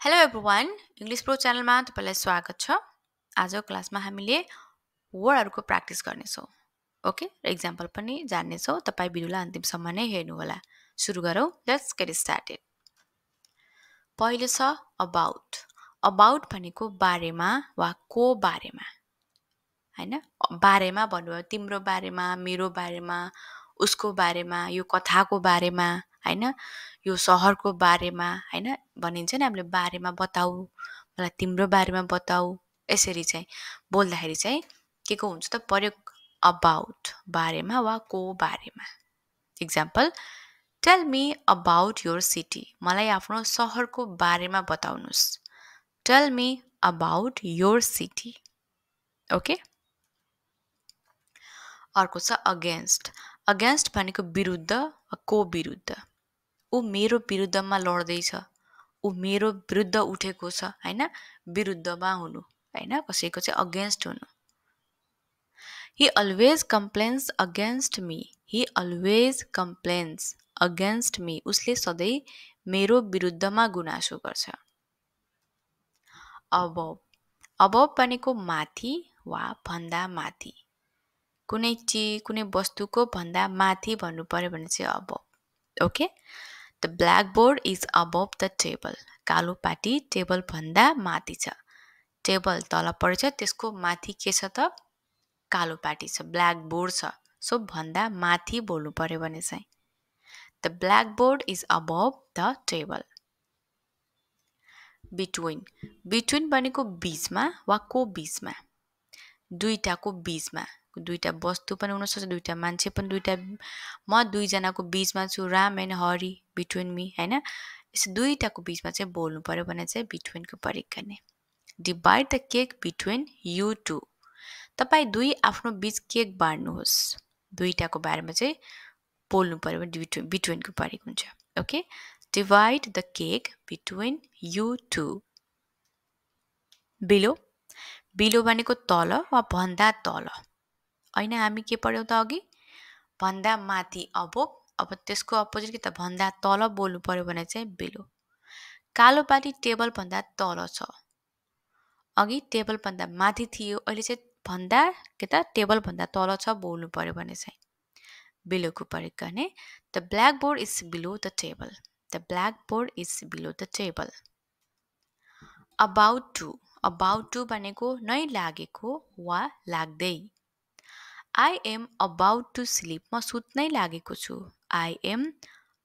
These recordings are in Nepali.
हेलो एभ्रिवान इङ्ग्लिस प्रो च्यानलमा तपाईँलाई स्वागत छ। आजको क्लासमा हामीले वर्डहरूको प्र्याक्टिस गर्नेछौँ। ओके र इक्जाम्पल पनि जान्नेछौँ। तपाईँ भिडियोलाई अन्तिमसम्म नै हेर्नुहोला। सुरु गरौँ। लेट्स गेट स्टार्टेड पहिलो छ अबाउट अबाउट भनेको बारेमा वा को बारेमा? होइन? बारेमा भन्नुभयो तिम्रो बारेमा मेरो बारेमा उसको बारेमा यो कथाको बारेमा। होइन? यो सहरको बारेमा होइन? भनिन्छ नि हामीले बारेमा बताऊ मलाई तिम्रो बारेमा बताऊ। यसरी चाहिँ बोल्दाखेरि चाहिँ के को हुन्छ त? प्रयोग अबाउट बारेमा वा को बारेमा? Example tell me about your city मलाई आफ्नो सहरको बारेमा बताउनुहोस् tell me about your city okay अर्को छ अगेन्स्ट अगेन्स्ट भनेको विरुद्ध वा को विरुद्ध? ऊ मेरो विरुद्धमा लड्दैछ। ऊ मेरो विरुद्ध उठेको छ होइन? विरुद्धमा हुनु होइन? कसैको चाहिँ अगेन्स्ट हुनु। He always complains against me he always complains against me उसले सधैँ मेरो विरुद्धमा गुनासो गर्छ। अब अब भनेको माथि वा भन्दा माथि। कुनै चिज कुनै वस्तुको भन्दा माथि भन्नु पऱ्यो भने चाहिँ अब okay the blackboard is above the table कालो पाटी टेबलभन्दा माथि छ। टेबल तल परेछ त्यसको माथि के छ त? कालो पाटी छ ब्ल्याकबोर्ड छ। सो भन्दा माथि बोल्नु पऱ्यो भने चाहिँ। The blackboard is above the table between between भनेको बिचमा वा को बिचमा? दुईटाको बिचमा। दुईवटा वस्तु पनि हुनसक्छ दुईवटा मान्छे पनि दुईवटा म दुईजनाको बिचमा छु Ram and Hari. Between me होइन? यसो दुईवटाको बिचमा चाहिँ बोल्नु पऱ्यो भने चाहिँ बिट्विनको प्रयोग गर्ने। Divide the cake between you two तपाईँ दुई आफ्नो बिच केक बाँड्नुहोस्। दुईवटाको बारेमा चाहिँ बोल्नु पऱ्यो भने बिट्विन बिट्विनको प्रयोग हुन्छ। Okay? Divide the cake between you two below below भनेको तल वा भन्दा तल। होइन हामी के पढ्यौँ त अघि? भन्दा माथि अब अब त्यसको अपोजिट के त भन्दा तल बोल्नु पऱ्यो भने चाहिँ बिलो। कालो पाटी टेबलभन्दा तल छ। अघि टेबलभन्दा माथि थियो अहिले चाहिँ भन्दा के त टेबलभन्दा तल छ बोल्नु पऱ्यो भने चाहिँ। बिलोको प्रयोग गर्ने। The blackboard is below the table the blackboard is below the table about to about to भनेको नै लागेको वा लाग्दै। I am about to sleep म सुत्नै लागेको छु। I am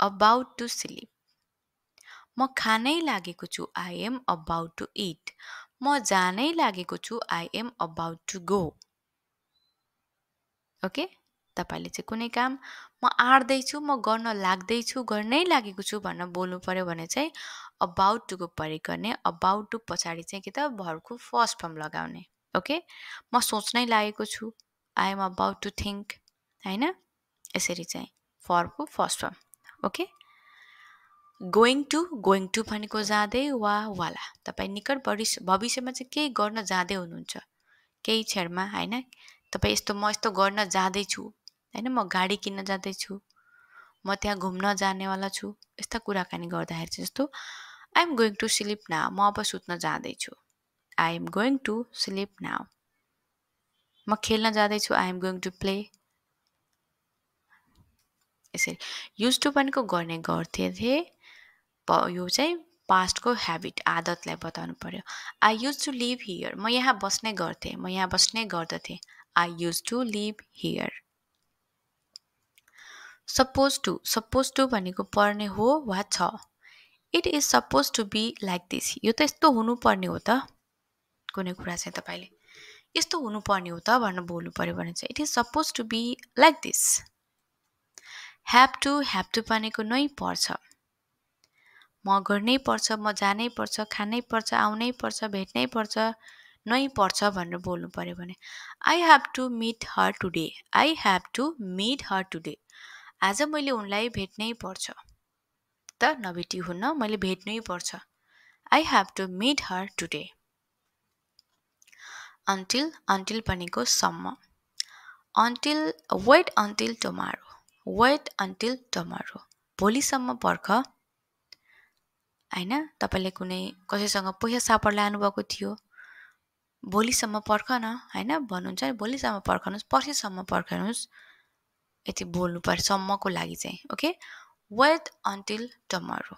about to sleep म खानै लागेको छु I am about to eat म जानै लागेको छु I am about to go okay तपाईँले चाहिँ कुनै काम म आँट्दैछु म गर्न लाग्दैछु गर्नै लागेको छु भनेर बोल्नु पऱ्यो भने चाहिँ अबाउट टुको प्रयोग गर्ने अबाउट टु पछाडि चाहिँ के त भरको फर्स्ट फर्म लगाउने. ओके म सोच्नै लागेको छु I am about to think होइन? यसरी चाहिँ। फरको first form okay going to going to भनेको जाँदै वा वाला। तपाईँ निकट भविष्य भविष्यमा चाहिँ केही गर्न जाँदै हुनुहुन्छ। केही क्षणमा होइन? तपाईँ यस्तो म यस्तो गर्न जाँदैछु। होइन? म गाडी किन्न जाँदैछु। म त्यहाँ घुम्न जानेवाला छु। यस्ता कुराकानी गर्दाखेरि चाहिँ जस्तो I am going to sleep now म अब सुत्न जाँदैछु। I am going to sleep now म खेल्न जाँदैछु। I am going to play यसरी युज टु भनेको गर्ने गर्थे थिए। यो चाहिँ पास्टको ह्याबिट आदतलाई बताउनु पर्यो। I used to live here म यहाँ बस्ने गर्थेँ। म यहाँ बस्ने गर्दथेँ। I used to live here supposed to supposed to भनेको पर्ने हो वा छ। It is supposed to be like this यो त यस्तो हुनुपर्ने हो त। कुनै कुरा चाहिँ तपाईँले। यस्तो हुनुपर्ने हो त भनेर बोल्नु पऱ्यो भने चाहिँ it is supposed to be like this have to have to भनेको नै पर्छ। म गर्नै पर्छ म जानै पर्छ खानै पर्छ आउनै पर्छ भेट्नै पर्छ नै पर्छ भनेर बोल्नु पऱ्यो भने I have to meet her today I have to meet her today आज मैले उनलाई भेट्नै पर्छ। त नभेटी हुन्न मैले भेट्नै पर्छ। I have to meet her today until until भनेको सम्म। Until wait until tomorrow wait until tomorrow भोलिसम्म पर्ख। होइन? तपाईँले कुनै कसैसँग पैसा सापड लानुभएको थियो। भोलिसम्म पर्ख न होइन? भन्नुहुन्छ भोलिसम्म पर्खनुहोस् पर्सिसम्म पर्खनुहोस्। यति बोल्नु पर्छ सम्मको लागि चाहिँ ओके? वेट अन्टिल टमरो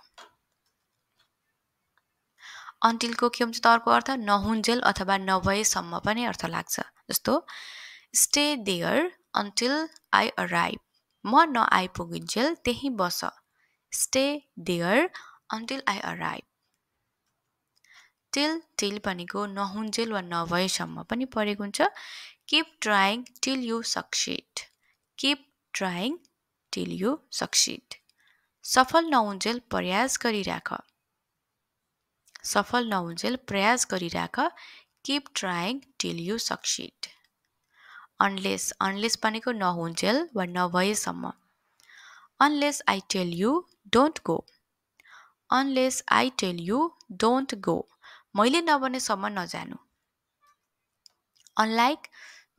अन्टिलको के हुन्छ त अर्को अर्थ? नहुन्जेल अथवा नभएसम्म पनि अर्थ लाग्छ जस्तो stay there until I arrive म नआइपुगिन्जेल त्यहीँ बस। Stay there until I arrive till till भनेको नहुन्जेल वा नभएसम्म पनि परेको हुन्छ। Keep trying till you succeed keep trying till you succeed सफल नहुन्जेल प्रयास गरिराख। सफल नहुन्जेल प्रयास गरिराख। Keep trying till you succeed unless unless भनेको नहुन्जेल वा नभएसम्म। Unless I tell you don't go unless I tell you don't go मैले नभनेसम्म नजानु। अनलाइक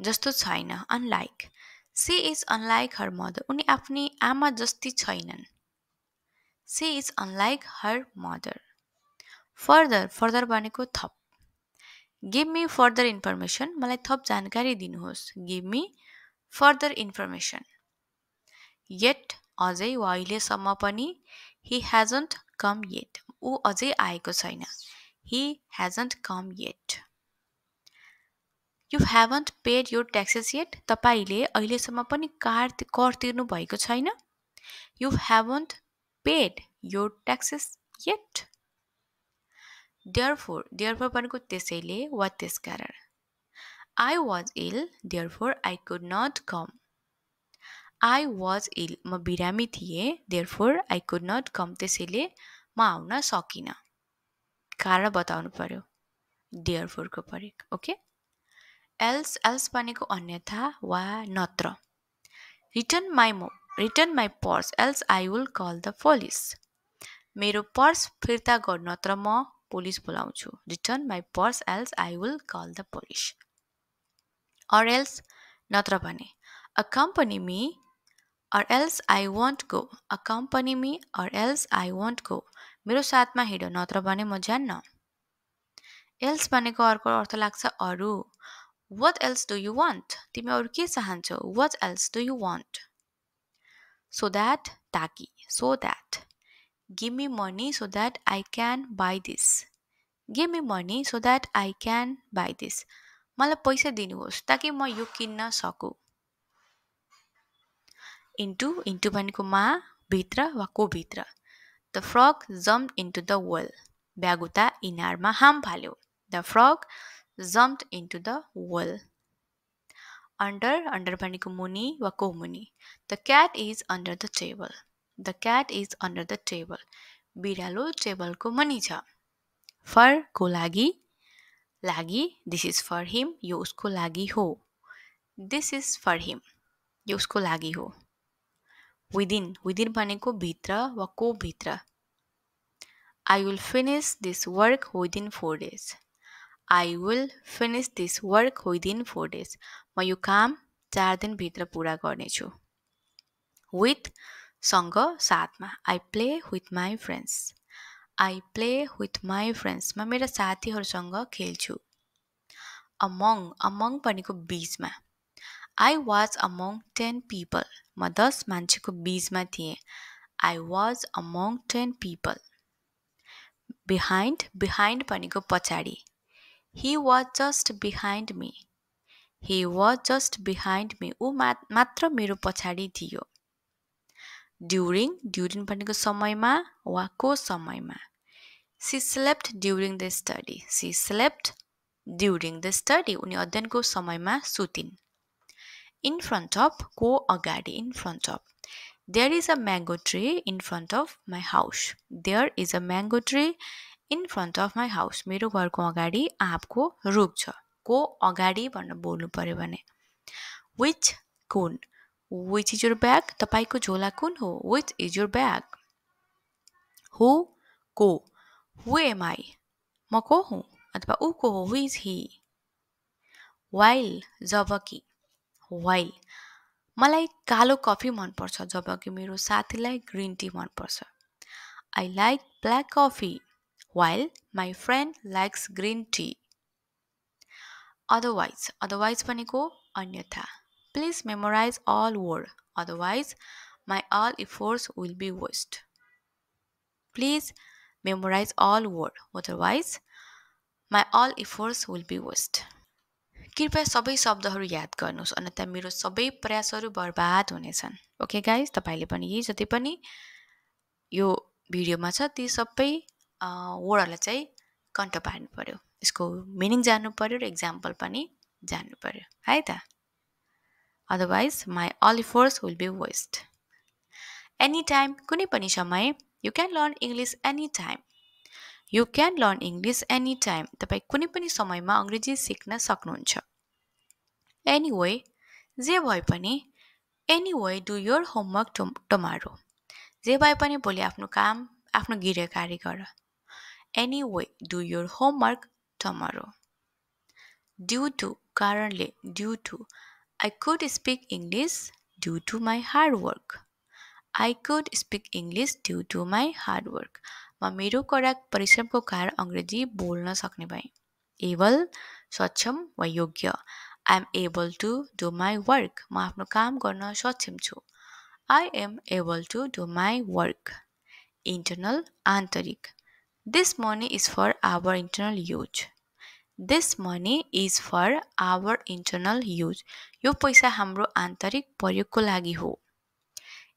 जस्तो छैन। Unlike she is unlike her mother उनी आफ्नी आमा जस्ती छैनन्। She is unlike her mother further further भनेको थप। गिभ मी फर्दर इन्फर्मेसन मलाई थप जानकारी दिनुहोस्। Give me further information yet अझै वा अहिलेसम्म पनि हि हेजन्ट कम येट ऊ अझै आएको छैन। He hasn't come yet you haven't paid your taxes yet तपाईँले अहिलेसम्म पनि कार कर तिर्नु भएको छैन? You haven't paid your taxes yet therefore therefore भनेको त्यसैले वा त्यसकारण I was ill therefore I could not come I was ill म बिरामी थिएँ therefore I could not come त्यसैले म आउन सकिनँ। कारण बताउनु पर्यो। देयरफोरको प्रयोग ओके एल्स एल्स भनेको अन्यथा वा नत्र। रिटर्न माई मो return my purse else I will call the police मेरो पर्स फिर्ता गर्नु नत्र म पुलिस बोलाउँछु return my purse else I will call the police or else नत्र भने accompany me or else I won't go accompany me or else I won't go मेरो साथमा हिँड नत्र भने म जान्न एल्स भनेको अर्को अर्थ लाग्छ अरू what else do you want तिमी अरू के चाहन्छौ what else do you want so that ताकि so that Give me money so that I can buy this. Give me money so that I can buy this. मलाई पैसा दिनुहोस् ताकि म यो किन्न सकु। इन्टु इन्टु भनेको मा भित्र वा को भित्र the frog jump into the well ब्यागुता इनारमा हाम फाल्यो। The frog jump into the well under under भनेको मुनि वा को मुनि the cat is under the table the cat is under the table बिरालो टेबलको मनी छ फरको लागि लागि दिस इज फर हिम यो उसको लागि हो दिस इज फर हिम यो उसको लागि हो विदिन विदिन भनेको भित्र वा को भित्र I will finish this work within four days I will finish this work within four days म यो काम चार दिनभित्र पुरा गर्नेछु विथ सँग साथमा I play with my friends I play with my friends म मेरा साथीहरूसँग खेल्छु। अमङ अमङ भनेको बिचमा। I was among ten people म दस मान्छेको बिचमा थिएँ। I was among ten people behind behind भनेको पछाडि। He was just behind me he was just behind me ऊ मात्र मेरो पछाडि थियो। ड्युरिङ ड्युरिङ भनेको समयमा वा को समयमा? She slept during the study she slept during the study उनी अध्ययनको समयमा सुतिन्। इन फ्रन्ट अफ को अगाडि? In front of there is a mango tree in front of my house there is a mango tree in front of my house मेरो घरको अगाडि आँपको रुख छ। को अगाडि भनेर बोल्नु पऱ्यो भने? विच कुन विच इज योर ब्याग तपाईँको झोला कुन हो which is your bag who को हु एम आई म को हुँ अथवा ऊ को हो हु इज हि वाइल जब कि वाइल मलाई कालो कफी मनपर्छ। जब कि मेरो साथीलाई ग्रिन टी मनपर्छ। I like black coffee, while my friend likes green tea. Otherwise, otherwise भनेको अन्यथा. Please memorize all word. Otherwise, my all efforts will be waste. Please memorize all word. Otherwise, my all efforts will be waste. कृपया सबै शब्दहरू याद गर्नुहोस् अन्यथा मेरो सबै प्रयासहरू बर्बाद हुनेछन् ओके गाइज तपाईँले पनि यही जति पनि यो भिडियोमा छ ती सबै वर्डहरूलाई चाहिँ कन्ट पार्नु पऱ्यो यसको मिनिङ जान्नु पऱ्यो र इक्जाम्पल पनि जान्नु पऱ्यो है त otherwise my all efforts will be waste any time कुनै पनि समय you can learn English any time you can learn English any time तपाईँ कुनै पनि समयमा अङ्ग्रेजी सिक्न सक्नुहुन्छ एनी वे जे भए पनि anyway do your homework to tomorrow जे भए पनि भोलि आफ्नो काम आफ्नो गृहकार्य गर anyway do your homework tomorrow due to कारणले due to I could speak English due to my hard work I could speak English due to my hard work म मेरो कडा परिश्रमको कारण अङ्ग्रेजी बोल्न सक्ने भएँ एबल सक्षम वा योग्य। I am able to do my work म आफ्नो काम गर्न सक्षम छु। I am able to do my work internal आन्तरिक। This money is for our internal use this money is for our internal use यो पैसा हाम्रो आन्तरिक प्रयोगको लागि हो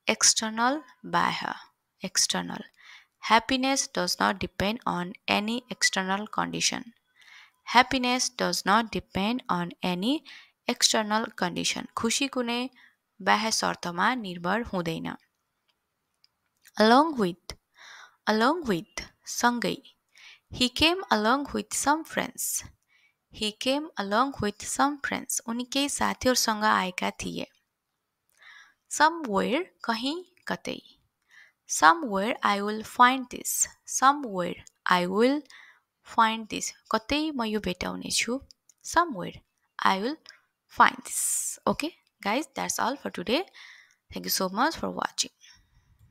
एक्सटर्नल बाह्य external Happiness does not depend on any external condition. Happiness does not depend on any external condition. खुसी कुनै बाह्य शर्तमा निर्भर हुँदैन along with along with सँगै he came along with some friends he came along with some friends उनी केही साथीहरूसँग आएका थिए somewhere कहीँ कतै somewhere I will find this somewhere I will find this कतै म यो भेटाउने छु somewhere I will find this okay guys that's all for today thank you so much for watching